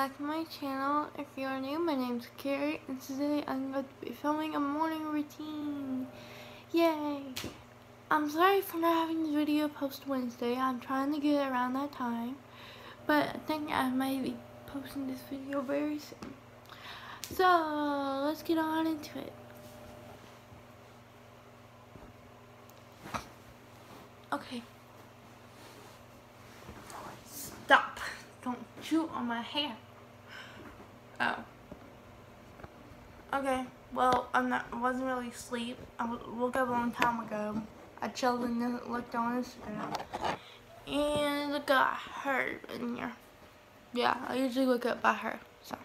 back to my channel. If you're new, my name's Carrie, and today I'm going to be filming a morning routine. Yay! I'm sorry for not having the video post Wednesday. I'm trying to get it around that time, but I think I might be posting this video very soon. So, let's get on into it. Okay. Stop. Don't chew on my hair. Oh. Okay, well, I'm not, I wasn't really asleep. I woke up a long time ago. I chilled and looked on Instagram. And it got hurt in here. Yeah, I usually wake up by her, so.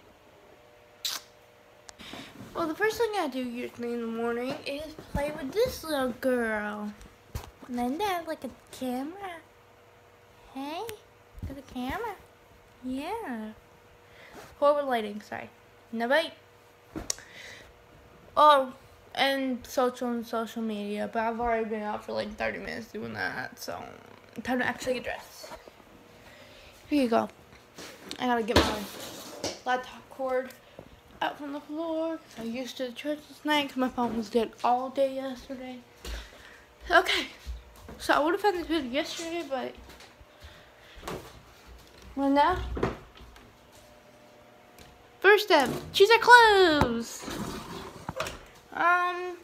Well, the first thing I do usually in the morning is play with this little girl. And then they have like a camera. Hey, got a camera. Yeah. Forward lighting, sorry. No bite. Oh, and social and social media, but I've already been out for like 30 minutes doing that, so time to actually get dressed. Here you go. I gotta get my laptop cord out from the floor. I used to the church this night because my phone was dead all day yesterday. Okay. So I would have found this video yesterday, but well now. First step, choose our clothes. Um,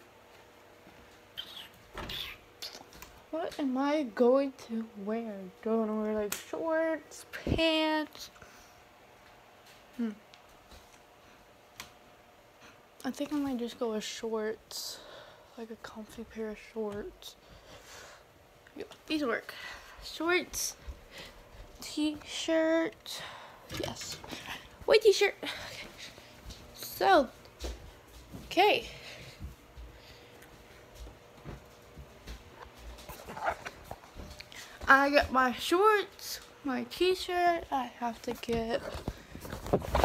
what am I going to wear? Do I want to wear like shorts, pants? Hmm. I think I might just go with shorts, like a comfy pair of shorts. These work. Shorts, t-shirt, yes, white t-shirt. Okay. So, okay. I got my shorts, my t-shirt, I have to get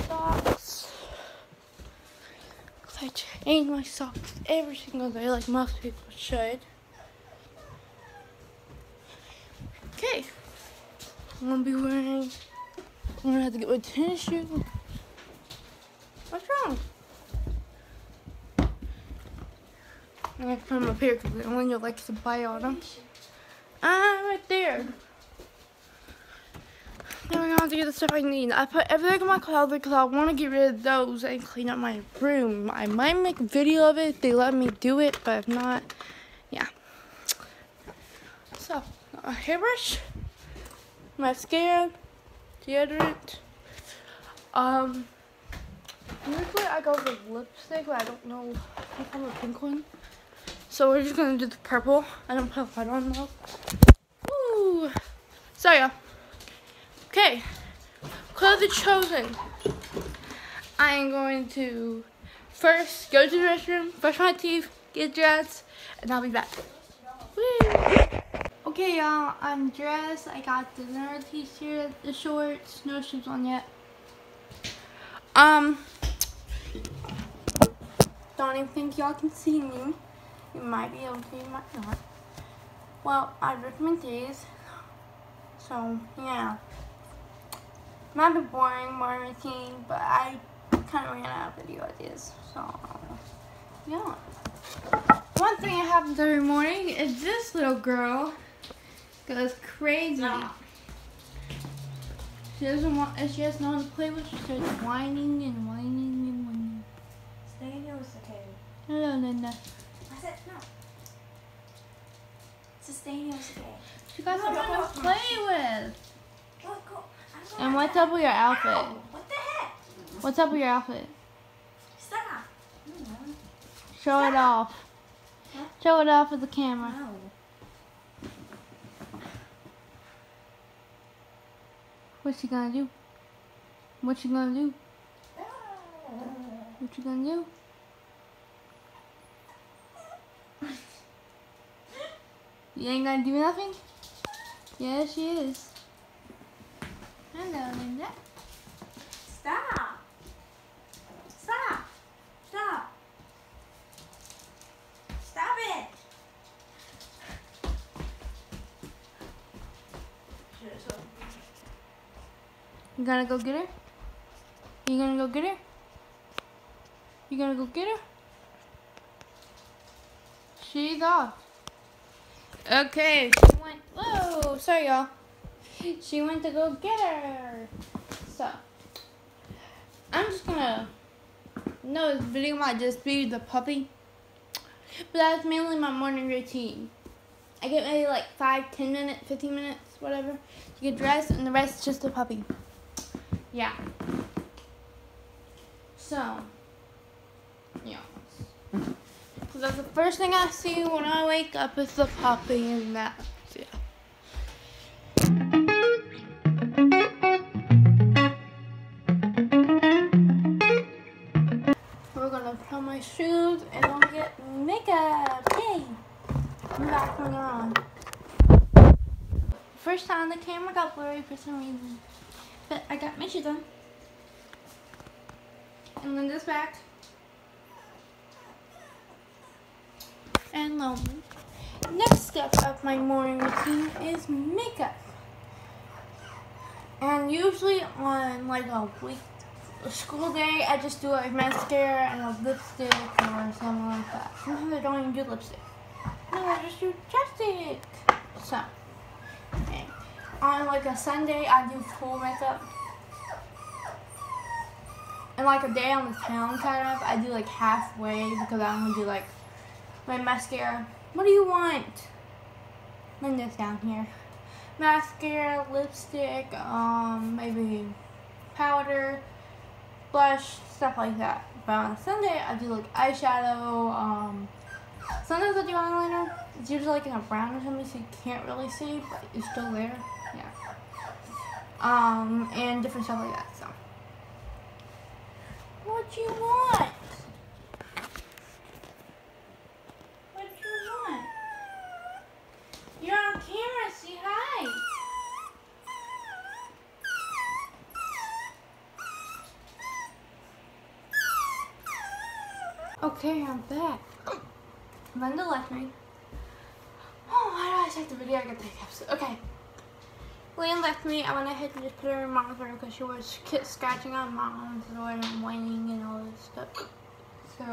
socks. I change my socks every single day like most people should. Okay. I'm gonna be wearing, I'm gonna have to get my tennis shoes. What's wrong? I'm gonna put them up here because I Elena likes to buy on them. Ah, right there. We're gonna have to get the stuff I need. I put everything in my closet because I want to get rid of those and clean up my room. I might make a video of it if they let me do it, but if not, yeah. So, a hairbrush, mascara, deodorant. Um, usually I go with lipstick, but I don't know if I'm a pink one. So we're just gonna do the purple. I don't put white on though. Woo! So yeah. Okay. Clothes are chosen. I am going to first go to the restroom, brush my teeth, get dressed, and I'll be back. Woo! Okay, y'all, I'm dressed. I got the dinner t-shirt, the shorts, no shoes on yet. Um, don't even think y'all can see me. You might be able to, you might not. Well, I recommend these. So, yeah. Might be boring, more routine, but I kind of ran out of video ideas. So, yeah. One thing that happens every morning is this little girl goes crazy. No. She doesn't want, she has no one to play with, she starts whining and whining and whining. Stay in yours, okay? Hello, Linda. I said no. Just stay in yours, okay? She got someone to play with. Go. And what's up with your outfit? Ow, what the heck? What's up with your outfit? Stop. Show it off. Huh? Show it off with the camera. No. What's she gonna do? What you gonna do? What you gonna do? Ah. You ain't gonna do nothing? Yeah, she is. Hello, Linda. Stop. Stop. Stop. Stop it. You gonna go get her? You gonna go get her? You gonna go get her? She's off. Okay, she went. Whoa, sorry y'all. She went to go get her. So, I'm just gonna. No, this video might just be the puppy. But that's mainly my morning routine. I get maybe like 5, 10 minutes, 15 minutes, whatever, to get dressed, and the rest is just the puppy. Yeah. So, yeah. That's the first thing I see when I wake up is the puppy, and that's yeah. We're gonna put on my shoes and I'll get makeup. Yay! I'm back when on. First time the camera got blurry for some reason. But I got my shoes on. And then this back. And um, next step of my morning routine is makeup. And usually on like a week a school day, I just do like mascara and a lipstick or something like that. Sometimes I don't even do lipstick. No, I just do chapstick. So, okay. on like a Sunday, I do full makeup. And like a day on the town, kind of, I do like halfway because I only do like my mascara. What do you want? This down here. Mascara, lipstick, um, maybe powder blush, stuff like that. But on Sunday, I do like eyeshadow. Um, sometimes I do eyeliner. It's usually like in a brown or something, so you can't really see, but it's still there. Yeah. Um, and different stuff like that. So, what do you want? What you want? You're on camera. Say hi. Okay, I'm back. Linda left me. Oh, why do I take the video? I take the episode. Okay. Lynn left me. I went ahead and just put her in mom's room because she was scratching on mom's door and whining and all this stuff. So,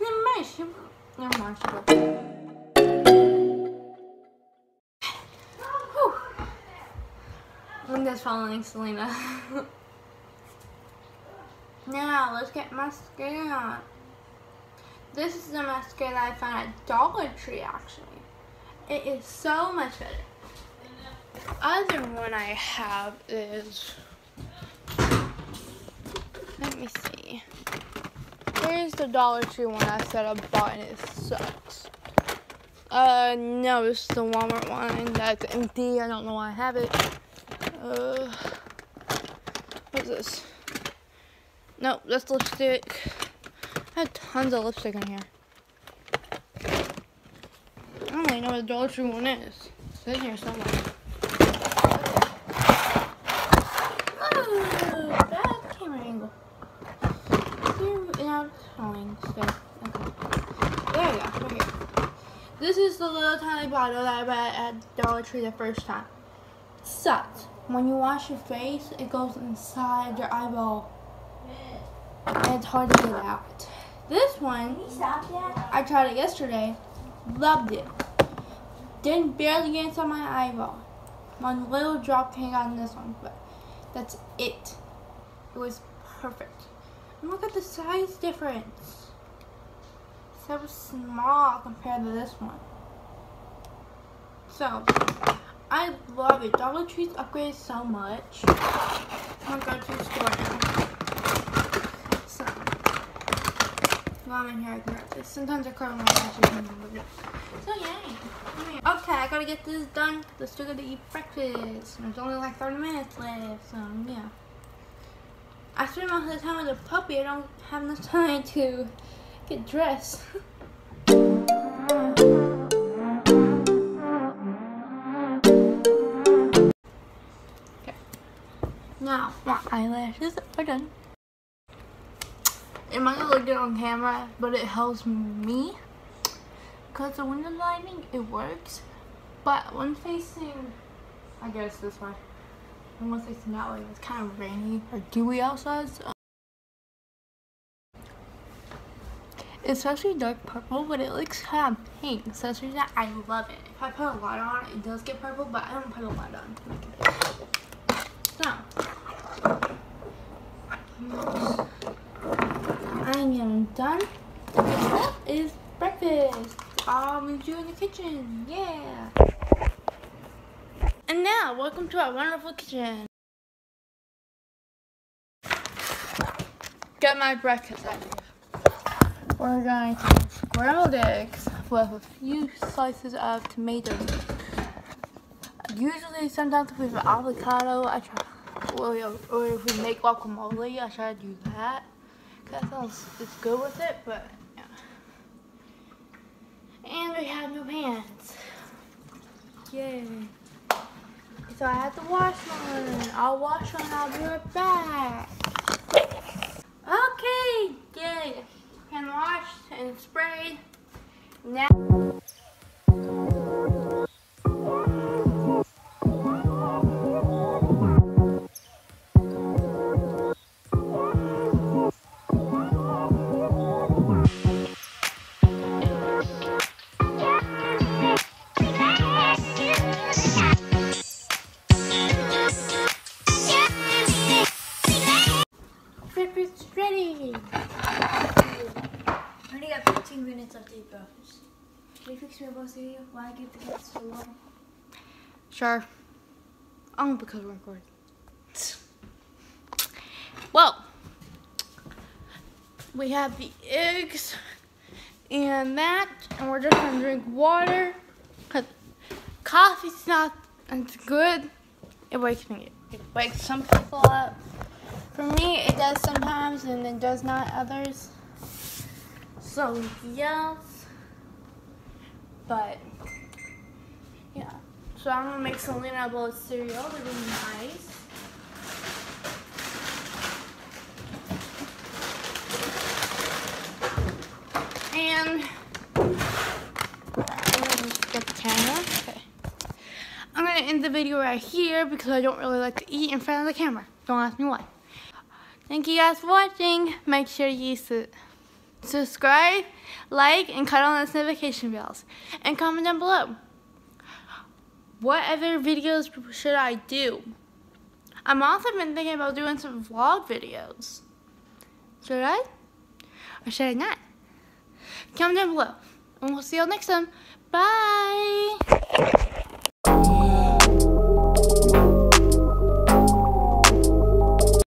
never mind. She, never mind. She left. Whew. Linda's following Selena. Now, let's get mascara. This is the mascara that I found at Dollar Tree, actually. It is so much better. The other one I have is... Let me see. Here's the Dollar Tree one I said I bought and it sucks. Uh, no, it's the Walmart one that's empty. I don't know why I have it. Uh, what's this? Nope, that's lipstick. I have tons of lipstick in here. I don't even know what the Dollar Tree one is. It's in here somewhere. Oh, bad camera angle. Yeah, it's fine. Stay. Okay. There we go. Right here. This is the little tiny bottle that I bought at Dollar Tree the first time. It sucks. When you wash your face, it goes inside your eyeball and it's hard to get out. This one? I tried it yesterday, loved it. Didn't barely get inside my eyeball. One little drop came out in this one, but that's it. It was perfect. And look at the size difference. So small compared to this one. So, I love it. Dollar Tree's upgraded so much. I'm gonna go to the store now. So, while I'm in here, I can grab this. Sometimes I cover my lashes So, yay. Okay, I gotta get this done. Let's still gotta eat breakfast. There's only like 30 minutes left, so yeah. I spend most of the time with a puppy. I don't have enough time to get dressed. okay. Now, my eyelashes are done. It might not look good on camera, but it helps me. Because the window lighting, it works. But when facing, I guess this way, gonna face it that way. It's kind of rainy or dewy outside. So. It's actually dark purple, but it looks kind of pink. So that's reason I love it. If I put a light on, it does get purple, but I don't put a light on. So, I'm done. That is breakfast. I'll meet you in the kitchen. Yeah. And now, welcome to our wonderful kitchen. Get my breakfast ready. We're going to scrambled eggs with a few slices of tomatoes. Usually, sometimes with avocado, I try, or if we make guacamole, I try to do that. That sounds it's good with it, but yeah. And we have no pants. Yay. So I have to wash one. I'll wash one. I'll be right back. Okay, yay. Hand washed and sprayed. Now. Sure. Oh, because we're recording. Well, we have the eggs and that, and we're just gonna drink water. Cause coffee's not as good. It wakes me. It wakes some people up. For me, it does sometimes, and it does not others. So yes, but. So I'm gonna make Selena bowl cereal. Really nice. And get the camera. Okay. I'm gonna end the video right here because I don't really like to eat in front of the camera. Don't ask me why. Thank you guys for watching. Make sure you su subscribe, like, and cut on those notification bells. And comment down below. What other videos should I do? I'm also been thinking about doing some vlog videos. Should I? Or should I not? Comment down below. And we'll see you all next time. Bye!